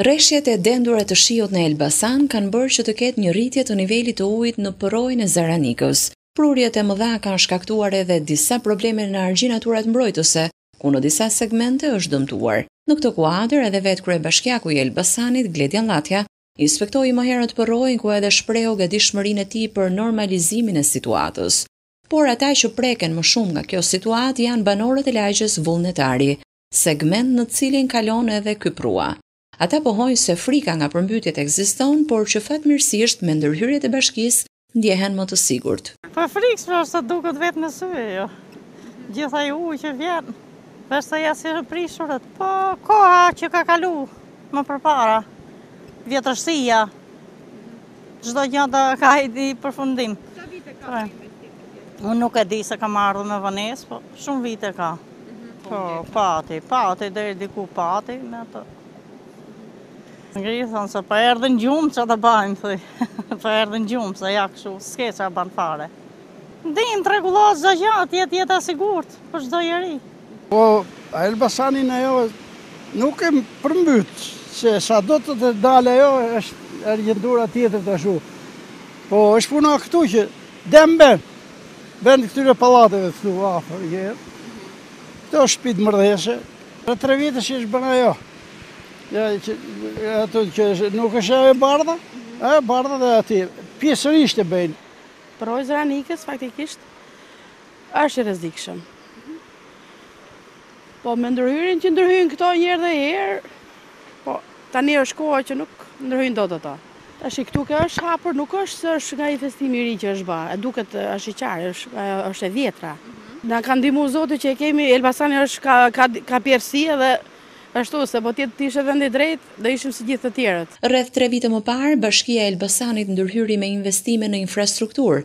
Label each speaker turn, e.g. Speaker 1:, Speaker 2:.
Speaker 1: Reshjet e dendura të shiut në Elbasan kanë bërë që të ketë një rritje të nivelit të ujit në përroin e Zaranikës. Prurjet e mëdha kanë shkaktuar edhe disa probleme në argjinaturat mbrojtëse, ku në disa segmente është dëmtuar. Në këtë kuadër, edhe vetë kryebashkiaku i Elbasanit, Gledian Llatja, inspektoi më herët përroin ku edhe shprehu gatishmërinë e tij për normalizimin e situatës. Por ata që preken më shumë nga kjo situatë janë banorët e lagjes Vullnetari, segment në të cilin kalon edhe ky përrua. Ata pohojnë se frika nga përmbytjet ekziston, por që fatmirësisht me ndërhyrjet e bashkisë ndjehen më të sigurt.
Speaker 2: Po frikshme është se duket vetë me sy ajo. Gjithë ai ujë që vjen, veç se ja sjell prishurët, po koha që ka kalu më përpara, vjetërsia, çdo gjë do ketë një përfundim. Sa vite ka? Unë nuk e di se kam ardhë me vonesë, po shumë vite ka. Po, pati, pati, dhe diku pati, me ato. Ngri, thonë, se pa po erdhën gjumë, që të bajmë, thuj. Pa po erdhën gjumë, se ja këshu, s'ke që a banë fare. Dinë, të rregullohet kjo gjë, të jetë e sigurët, për çdo njeri.
Speaker 3: Po, Elbasanin ajo, nuk e përmbytë, se sado të dalë ajo, është reshje të dendura tjetër të shiut. Po, është puna këtu që, dembe, Vend këtyre pallateve të këtu afër që janë këto shpitë përdhese. Në tre vjetë që është bërë ajo. Ja, që, ato që nuk është ajo bardha, ajo bardha deri aty. Pjesërisht e bëjnë.
Speaker 4: Përroi i Zaranikës, faktikisht, është i rrezikshëm. Po me ndërhyrjen që ndërhyjnë këto një herë dy herë, po tani është koha që nuk ndërhyjnë dot ato. Ta shi këtu kjo është hapur, nuk është se është nga investimi i ri që është ba, e duket është i çarë, është është e vjetra. Mhm. Na ka ndihmu Zoti që e kemi, Elbasani është ka ka ka pjerrësi edhe ashtu se po të jetë të ishte vend i drejtë, do ishim si gjithë të tjerët.
Speaker 1: Rreth tre vite më parë, Bashkia e Elbasanit ndërhyri me investime në infrastrukturë,